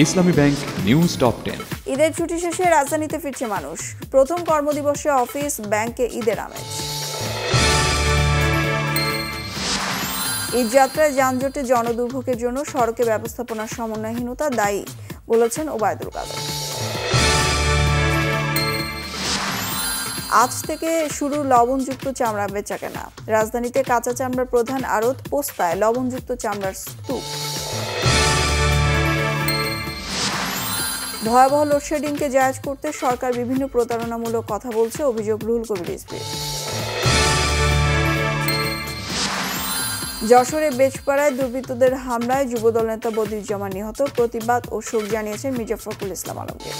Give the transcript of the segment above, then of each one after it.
ইসলামী bank news top ten. ঈদের ছুটি শেষে রাজধানীতে ফিরছে মানুষ। প্রথম কর্মদিবসে অফিস, ব্যাংকে ঈদের আমেজ। ঈদ যাত্রায় যানজটে জনদুর্ভোগের জন্য সড়কে ব্যবস্থাপনার সমন্বয়হীনতা দায়ী, বলেছেন ওবায়দুল কাদের। আজ থেকে শুরু লবণযুক্ত চামড়া বেচাকেনা। রাজধানীতে কাঁচা চামড়ার প্রধান আড়ত পোস্তায় লবণযুক্ত চামড়ার স্তূপ। ভয়াবহ লোডশেডিংকে জায়াজ করতে সরকার বিভিন্ন প্রতারণামূলক কথা বলছে অভিযোগ রুহুল কবির রিজভির যশোরে বেজপাড়ায় দুর্বৃত্তদের হামলায় যুবদল নেতা বদিরুজ্জামান নিহত। প্রতিবাদ ও শোক জানিয়েছেন মির্জা ফখরুল ইসলাম আলমগীর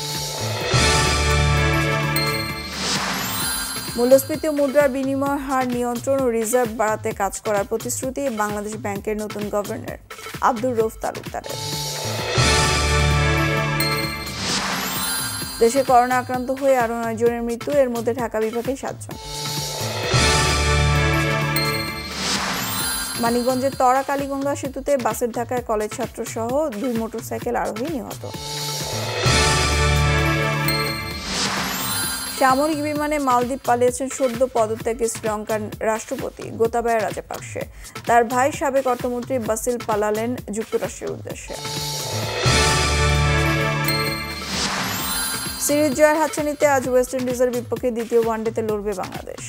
মূল্যস্ফীতি ও মুদ্রার বিনিময় হার নিয়ন্ত্রণ ও রিজার্ভ বাড়াতে কাজ করার প্রতিশ্রুতি বাংলাদেশ ব্যাংকের নতুন গভর্নর আব্দুর রৌফ তালুকদারের দেশে করোনা আক্রান্ত হয়ে আরও নয় জনের মৃত্যু, এর মধ্যে ঢাকা বিভাগে সাতজন। মানিকগঞ্জের তরা কালীগঙ্গা সেতুতে বাসের ধাক্কায় কলেজ ছাত্র সহ দুই মোটরসাইকেল আরোহী নিহত। সামরিক বিমানে মালদ্বীপ পালিয়েছেন সদ্য পদত্যাগী শ্রীলঙ্কার রাষ্ট্রপতি গোতাবায়া রাজাপাকসে। তার ভাই সাবেক অর্থমন্ত্রী বাসিল পালালেন যুক্তরাষ্ট্রের উদ্দেশ্যে। সিরিজ জয়ের হাতছানিতে আজ ওয়েস্ট ইন্ডিজের বিপক্ষে দ্বিতীয় ওয়ানডেতে লড়বে বাংলাদেশ।